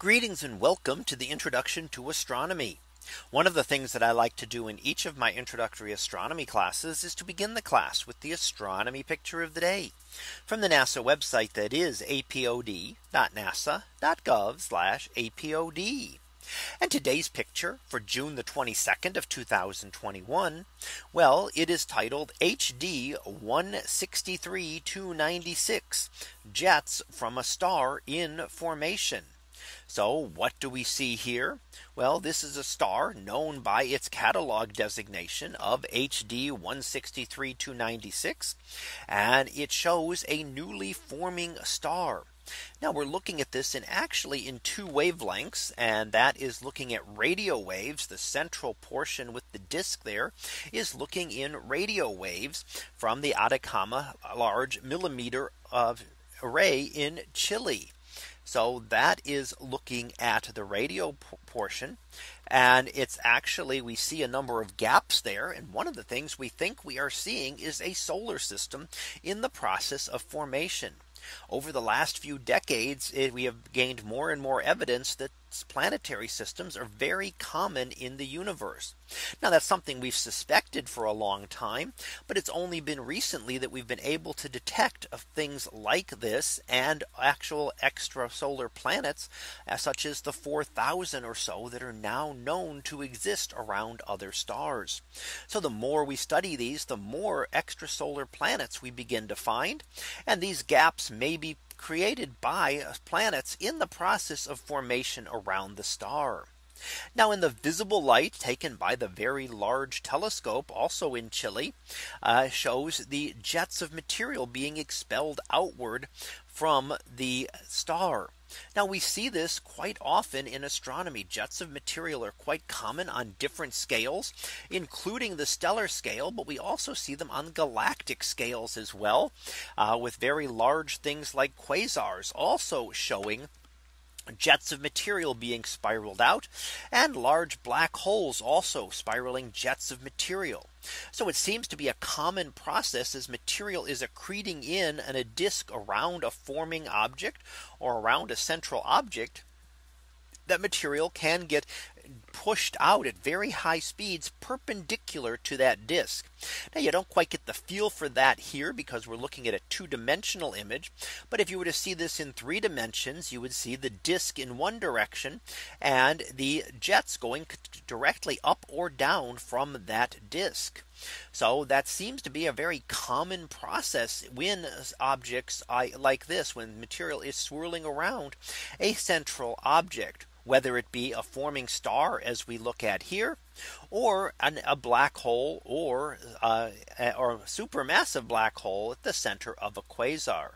Greetings and welcome to the introduction to astronomy. One of the things that I like to do in each of my introductory astronomy classes is to begin the class with the astronomy picture of the day from the NASA website that is apod.nasa.gov apod. And today's picture for June the 22nd of 2021. Well, it is titled HD 163 296 jets from a star in formation. So what do we see here? Well, this is a star known by its catalog designation of HD 163 296. And it shows a newly forming star. Now we're looking at this in actually in two wavelengths and that is looking at radio waves. The central portion with the disk there is looking in radio waves from the Atacama Large Millimeter of Array in Chile. So that is looking at the radio portion. And it's actually we see a number of gaps there. And one of the things we think we are seeing is a solar system in the process of formation. Over the last few decades, we have gained more and more evidence that planetary systems are very common in the universe. Now that's something we've suspected for a long time, but it's only been recently that we've been able to detect of things like this and actual extrasolar planets as such as the 4000 or so that are now known to exist around other stars. So the more we study these, the more extrasolar planets we begin to find. And these gaps may be created by planets in the process of formation around the star. Now in the visible light taken by the very large telescope also in Chile uh, shows the jets of material being expelled outward from the star. Now we see this quite often in astronomy. Jets of material are quite common on different scales, including the stellar scale. But we also see them on galactic scales as well, uh, with very large things like quasars also showing jets of material being spiraled out and large black holes also spiraling jets of material. So it seems to be a common process as material is accreting in and a disk around a forming object or around a central object that material can get pushed out at very high speeds perpendicular to that disk. Now you don't quite get the feel for that here because we're looking at a two dimensional image. But if you were to see this in three dimensions, you would see the disk in one direction and the jets going directly up or down from that disk. So that seems to be a very common process when objects uh, like this when material is swirling around a central object whether it be a forming star as we look at here or an, a black hole or uh, or supermassive black hole at the center of a quasar.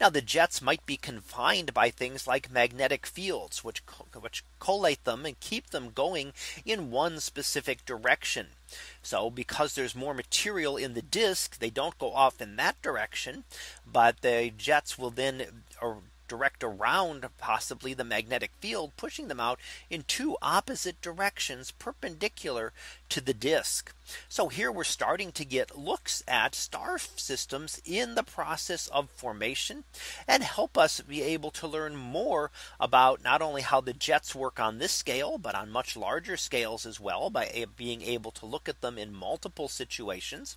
Now the jets might be confined by things like magnetic fields which which collate them and keep them going in one specific direction. So because there's more material in the disk, they don't go off in that direction, but the jets will then direct around possibly the magnetic field, pushing them out in two opposite directions perpendicular to the disk. So here we're starting to get looks at star systems in the process of formation and help us be able to learn more about not only how the jets work on this scale, but on much larger scales as well by being able to look at them in multiple situations,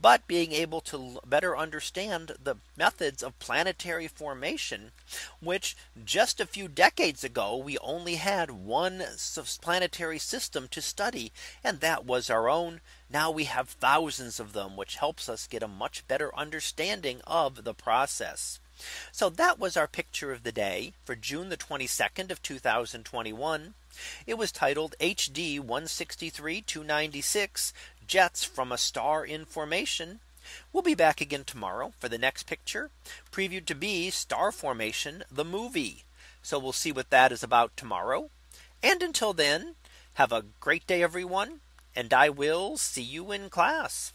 but being able to better understand the methods of planetary formation, which just a few decades ago, we only had one planetary system to study, and that was our own now we have thousands of them, which helps us get a much better understanding of the process. So that was our picture of the day for June the 22nd of 2021. It was titled HD 163 296 jets from a star in formation. We'll be back again tomorrow for the next picture previewed to be star formation the movie. So we'll see what that is about tomorrow. And until then, have a great day, everyone and I will see you in class.